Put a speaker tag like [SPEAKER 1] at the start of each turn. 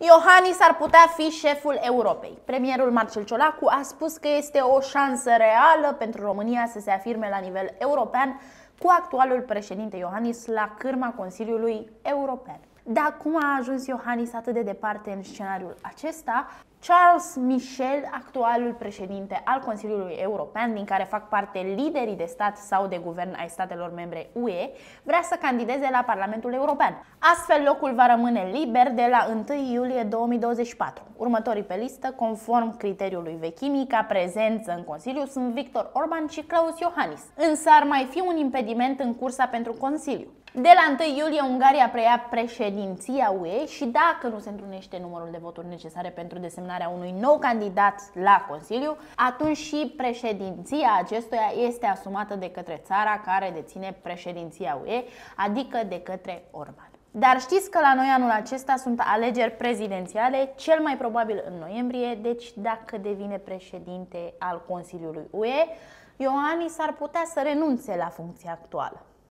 [SPEAKER 1] Iohannis ar putea fi șeful Europei. Premierul Marcel Ciolacu a spus că este o șansă reală pentru România să se afirme la nivel european cu actualul președinte Iohannis la cârma Consiliului European. Dar cum a ajuns Iohannis atât de departe în scenariul acesta? Charles Michel, actualul președinte al Consiliului European, din care fac parte liderii de stat sau de guvern ai statelor membre UE, vrea să candideze la Parlamentul European. Astfel, locul va rămâne liber de la 1 iulie 2024. Următorii pe listă, conform criteriului vechimii, ca prezență în Consiliu, sunt Victor Orban și Klaus Iohannis. Însă ar mai fi un impediment în cursa pentru Consiliu. De la 1 iulie, Ungaria preia președinția UE și dacă nu se întrunește numărul de voturi necesare pentru desemnarea unui nou candidat la Consiliu, atunci și președinția acestuia este asumată de către țara care deține președinția UE, adică de către Orban. Dar știți că la noi anul acesta sunt alegeri prezidențiale, cel mai probabil în noiembrie, deci dacă devine președinte al Consiliului UE, Iohannis ar putea să renunțe la funcția actuală.